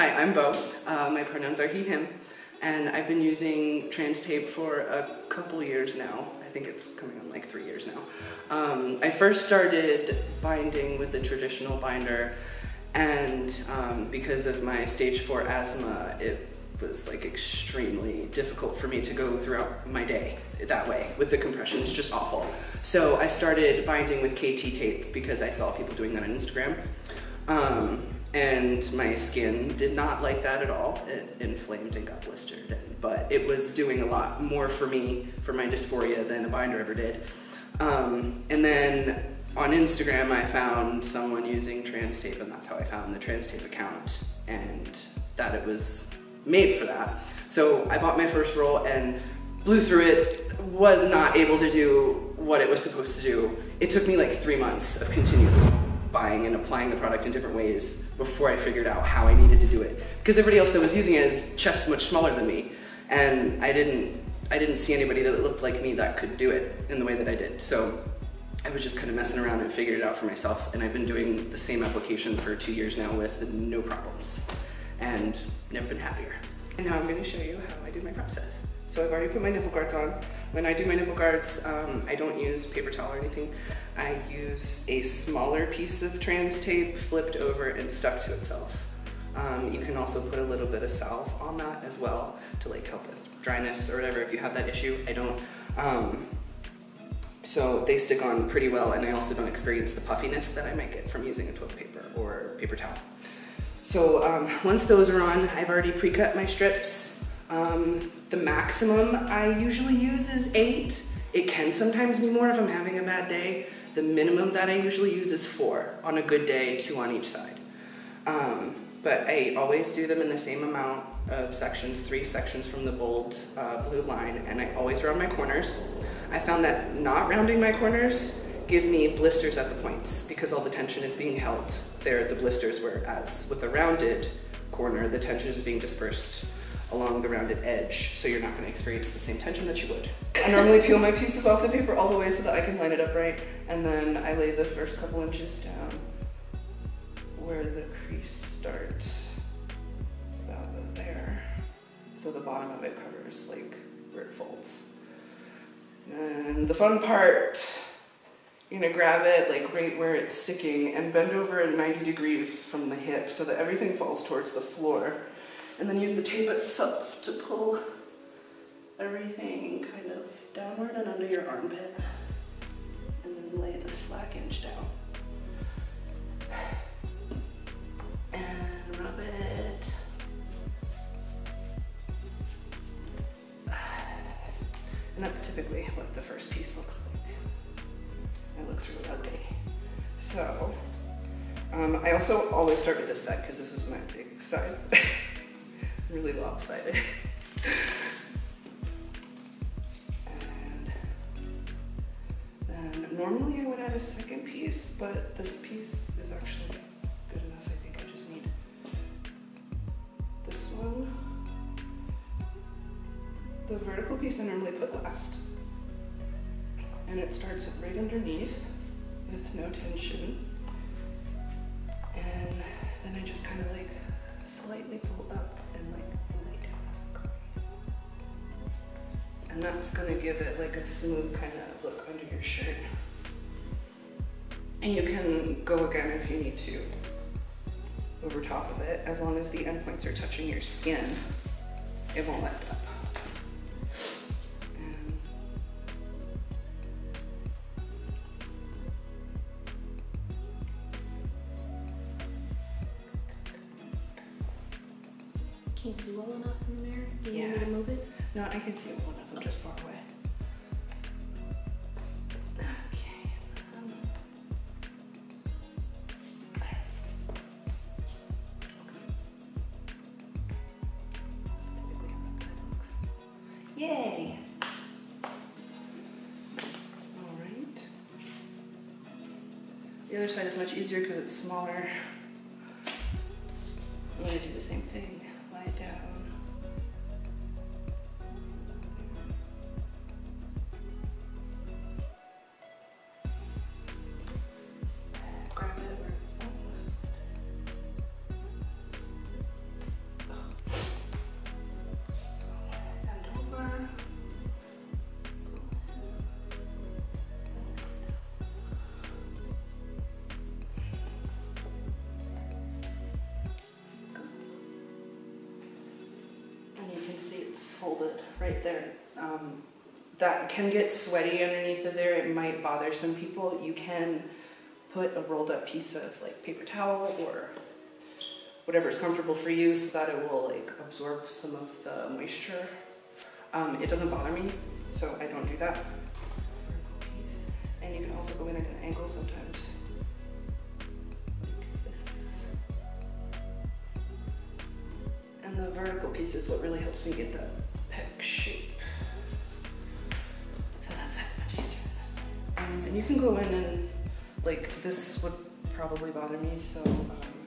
Hi, I'm Beau. Uh, my pronouns are he, him, and I've been using trans tape for a couple years now. I think it's coming on like three years now. Um, I first started binding with the traditional binder, and um, because of my stage four asthma, it was like extremely difficult for me to go throughout my day that way with the compression. It's just awful. So I started binding with KT tape because I saw people doing that on Instagram. Um, and my skin did not like that at all. It inflamed and got blistered, but it was doing a lot more for me for my dysphoria than a binder ever did. Um, and then on Instagram, I found someone using trans tape, and that's how I found the trans tape account, and that it was made for that. So I bought my first roll and blew through it. Was not able to do what it was supposed to do. It took me like three months of continued buying and applying the product in different ways before I figured out how I needed to do it. Because everybody else that was using it is chest much smaller than me, and I didn't I didn't see anybody that looked like me that could do it in the way that I did. So I was just kind of messing around and figured it out for myself. And I've been doing the same application for two years now with no problems, and never been happier. And now I'm going to show you how I do my process. So I've already put my nipple guards on. When I do my nipple guards, um, I don't use paper towel or anything. I use a smaller piece of trans tape flipped over and stuck to itself. Um, you can also put a little bit of salve on that as well to like help with dryness or whatever if you have that issue. I don't. Um, so they stick on pretty well and I also don't experience the puffiness that I might get from using a toilet paper or paper towel. So um, once those are on, I've already pre-cut my strips. Um, the maximum I usually use is eight. It can sometimes be more if I'm having a bad day. The minimum that I usually use is four on a good day, two on each side. Um, but I always do them in the same amount of sections, three sections from the bold uh, blue line, and I always round my corners. I found that not rounding my corners give me blisters at the points because all the tension is being held there at the blisters, whereas with a rounded corner, the tension is being dispersed along the rounded edge, so you're not gonna experience the same tension that you would. I normally peel my pieces off the paper all the way so that I can line it up right, and then I lay the first couple inches down where the crease starts, about there. So the bottom of it covers like where it folds. And the fun part, you're gonna grab it like right where it's sticking and bend over at 90 degrees from the hip so that everything falls towards the floor and then use the tape itself to pull everything kind of downward and under your armpit and then lay the slack inch down. And rub it. And that's typically what the first piece looks like. It looks really ugly. So, um, I also always start with this side because this is my big side. really lopsided. and then normally I would add a second piece, but this piece is actually good enough. I think I just need this one. The vertical piece I normally put last. And it starts right underneath with no tension. And that's gonna give it like a smooth kind of look under your shirt. And you can go again if you need to over top of it. As long as the endpoints are touching your skin, it won't lift up. And Can you see well enough from there? Do you need me to move it? No, I can see it well enough. Far away. Okay. um, Yay! All right. The other side is much easier because it's smaller. Right there. Um, that can get sweaty underneath of there. It might bother some people. You can put a rolled up piece of like paper towel or whatever's comfortable for you so that it will like absorb some of the moisture. Um, it doesn't bother me, so I don't do that. And you can also go in at an angle sometimes. Like. And the vertical piece is what really helps me get that and you can go in and, like, this would probably bother me, so um,